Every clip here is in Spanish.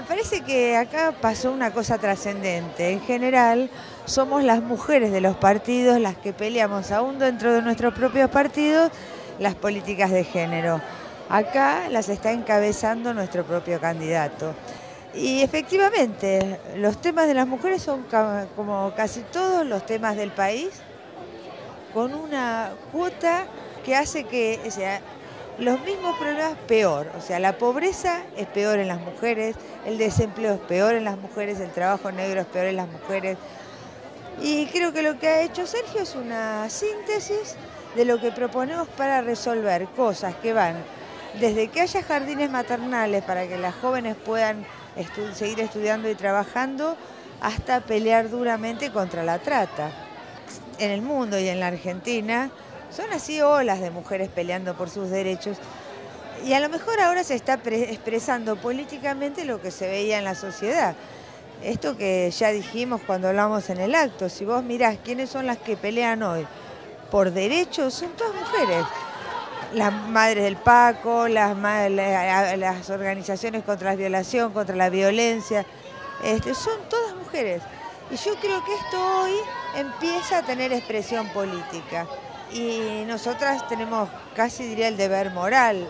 me parece que acá pasó una cosa trascendente. En general, somos las mujeres de los partidos las que peleamos aún dentro de nuestros propios partidos las políticas de género. Acá las está encabezando nuestro propio candidato. Y efectivamente, los temas de las mujeres son como casi todos los temas del país, con una cuota que hace que sea, los mismos problemas peor. O sea, la pobreza es peor en las mujeres, el desempleo es peor en las mujeres, el trabajo negro es peor en las mujeres. Y creo que lo que ha hecho Sergio es una síntesis de lo que proponemos para resolver cosas que van desde que haya jardines maternales para que las jóvenes puedan seguir estudiando y trabajando hasta pelear duramente contra la trata. En el mundo y en la Argentina son así olas de mujeres peleando por sus derechos y a lo mejor ahora se está expresando políticamente lo que se veía en la sociedad. Esto que ya dijimos cuando hablamos en el acto, si vos mirás quiénes son las que pelean hoy por derechos, son todas mujeres las madres del Paco, las, las organizaciones contra la violación, contra la violencia, este, son todas mujeres. Y yo creo que esto hoy empieza a tener expresión política. Y nosotras tenemos casi diría el deber moral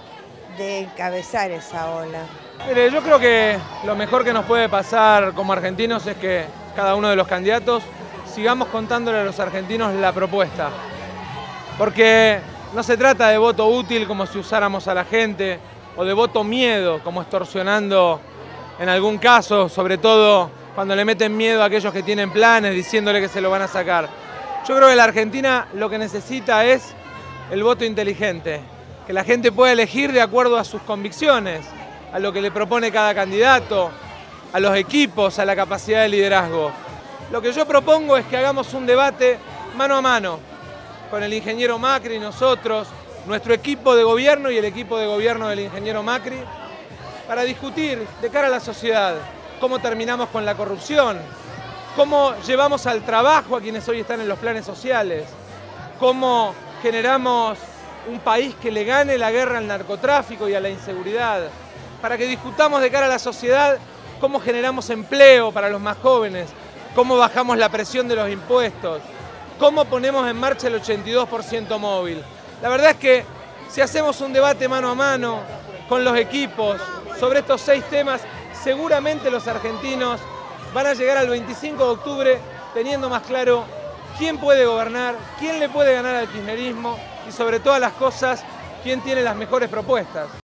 de encabezar esa ola. Mire, yo creo que lo mejor que nos puede pasar como argentinos es que cada uno de los candidatos sigamos contándole a los argentinos la propuesta. Porque no se trata de voto útil como si usáramos a la gente o de voto miedo como extorsionando en algún caso, sobre todo cuando le meten miedo a aquellos que tienen planes diciéndole que se lo van a sacar. Yo creo que la Argentina lo que necesita es el voto inteligente, que la gente pueda elegir de acuerdo a sus convicciones, a lo que le propone cada candidato, a los equipos, a la capacidad de liderazgo. Lo que yo propongo es que hagamos un debate mano a mano, con el ingeniero Macri, nosotros, nuestro equipo de gobierno y el equipo de gobierno del ingeniero Macri, para discutir de cara a la sociedad cómo terminamos con la corrupción, cómo llevamos al trabajo a quienes hoy están en los planes sociales, cómo generamos un país que le gane la guerra al narcotráfico y a la inseguridad, para que discutamos de cara a la sociedad cómo generamos empleo para los más jóvenes, cómo bajamos la presión de los impuestos, cómo ponemos en marcha el 82% móvil. La verdad es que si hacemos un debate mano a mano con los equipos sobre estos seis temas, seguramente los argentinos van a llegar al 25 de octubre teniendo más claro quién puede gobernar, quién le puede ganar al kirchnerismo y sobre todas las cosas, quién tiene las mejores propuestas.